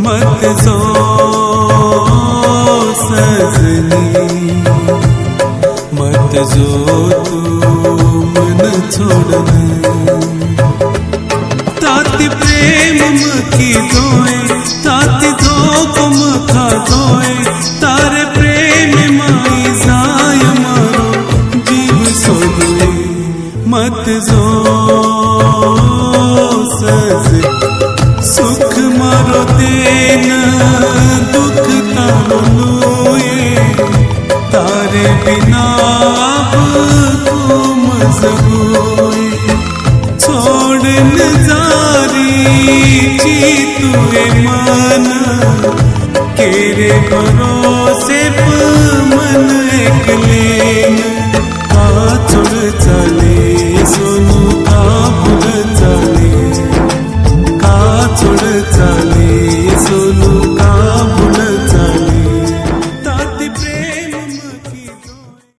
मत सो सजनी, मत जो तू मन छोड़ने। ताति प्रेम मकी दोए ताति धोख मखा दोए तारे प्रेम माई जाय मारो, जीव सोए मत जो सज सुख दुख तारो लोए तारे बिना तुम जगोए छोड़ जारी जी तुए मन, केरे भरोसे